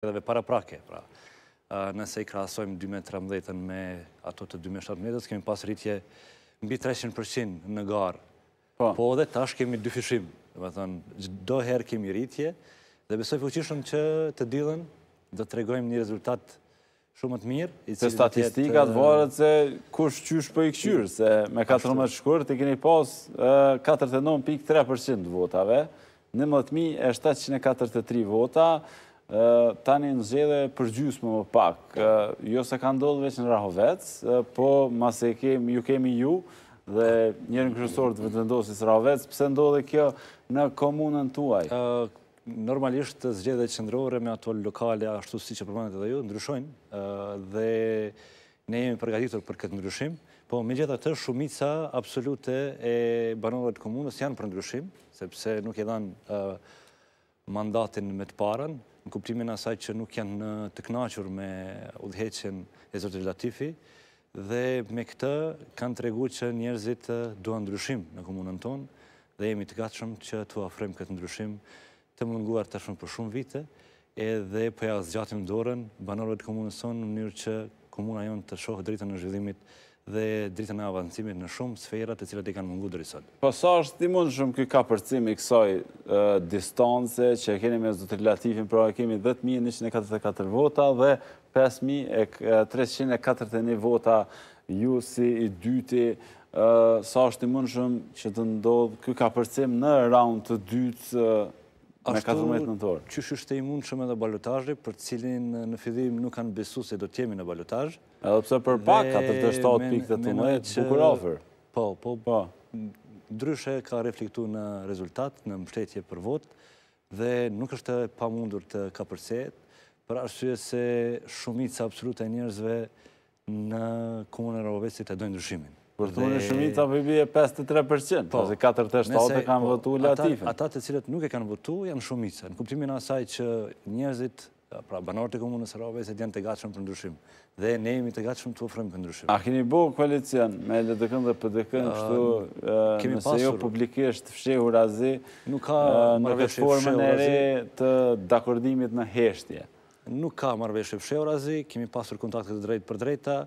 Edhe paraprake, pra, nëse i krahasojmë 2013 me ato të 2017, kemi pas rritje mbi 300% në garë. Po, po edhe tash kemi dyfishim, domethënë, çdo herë kemi rritje, dhe besoj fuqishëm që të dielën do të tregojmë një rezultat shumë të mirë. Se statistikat varet se kush qysh po i kqyr, se me 14 shkurt keni pas 49.3% votave, Njëmbëdhjetë mijë e shtatëqind e katërdhjetë e tri vota, tani në zgjedhje përgjysmë më pak. Jo se ka ndodh veç në Rahovec, po masi ju kemi ju edhe njerin kryesor të Vetëvendosjes Rahovec, pse ndodhi kjo në komunën tuaj? Normalisht zgjedhjet qendrore me ato lokale, ashtu siç e përmendët edhe ju, ndryshojnë dhe Ne jemi përgatitur për këtë ndryshim, po megjithatë shumica absolute e banorëve të komunës janë për ndryshim, sepse nuk ia dhanë mandatin me të parën, në kuptimin e asaj që nuk janë të kënaqur me udhëheqjen e zotit Latifi dhe me këtë kanë tregu që njerëzit duan ndryshim në komunën tonë dhe jemi të gatshëm që t'u ofrojmë këtë ndryshim të munguar tashmë për shumë vite, edhe po ua zgjatim dorën banorëve të komunës sonë në mënyrë që komuna jonë të shohë dritën e zhvillimit dhe dritën e avancimit në shumë sfera të cilat i kanë mungu deri sot. Po sa është i mundshëm ky kapërcim i kësaj distance që e keni me zotin Latifin, pra kemi dhjetë mijë e njëqind e katërdhjetë e katër vota dhe Pesë mijë e treqind e katërdhjetë e një vota, ju si i dyti, sa është i mundshëm që të ndodhë ky kapërcim në raund të dytë më katërmbëdhjetë nëntor? Ashtu qysh ishte i mundshëm edhe balotazhi, për të cilin në fillim nuk kanë besu se do të jemi në balotazh. Edhe pse për pak, katërdhjetë e shtatë pikë tetëmbëdhjetë, bukur afër. Po, po, ndryshe ka reflektu në rezultat, në mbështetje për votë, Dhe nuk është e pamundur të kapërcehet, për arsye se shumica absolute e njerëzve në komunën e Rahovecit e dojnë ndryshimin. Po thoni shumica po i bie 53 përqind, po, pasi 47 e kanë, po, votu Latifin. Ata të cilët nuk e kanë votu janë shumica, në kuptimin e asaj që njerëzit Pra banorët e komunës së Rahovecit janë të gatshëm për ndryshim dhe ne jemi të gatshëm të ofrojmë këtë ndryshim. A keni bo koalicion me LDK-në dhe PDK-në kështu nëse jo publikisht fshehurazi në këtë formën e re të dakordimit në heshtje? Nuk ka marrëveshje fshehurazi, kemi pasur kontakte të drejtpërdrejta.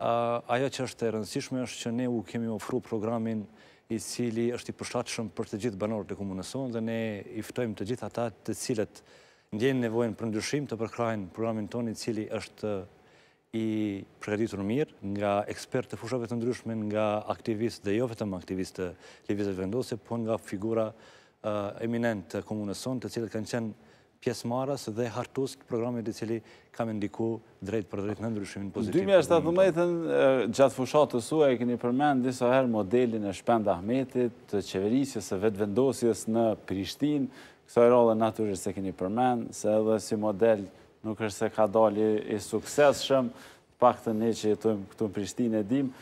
Ajo që është e rëndësishme është që ne u kemi ofru programin i cili është i përshtatshëm për të gjithë banorët e komunës sonë dhe ne i ftojmë të gjithë ata të cilët Ndjejnë nevojën për ndryshim të përkrahin programin tonë i cili është i përgatitur mirë nga ekspertë të fushave të ndryshme, nga aktivistë dhe jo vetëm aktivistë të Lëvizjes Vetëvendosje, po nga figura eminente të komunës sonë, të cilët kanë qenë pjesëmarrës dhe hartues të programit i cili ka me ndiku drejtpërdrejt në ndryshimin pozitiv. Në 2017-ën, gjatë fushatës suaj keni përmend disa herë modelin e Shpend Ahmetit të qeverisjes së vetëvendosjes në Prishtinë, kësaj radhe natyrisht s'e keni përmend, se edhe si model nuk është se ka dalë i suksesshëm, të paktën ne që jetojmë këtu në Prishtinë e dimë,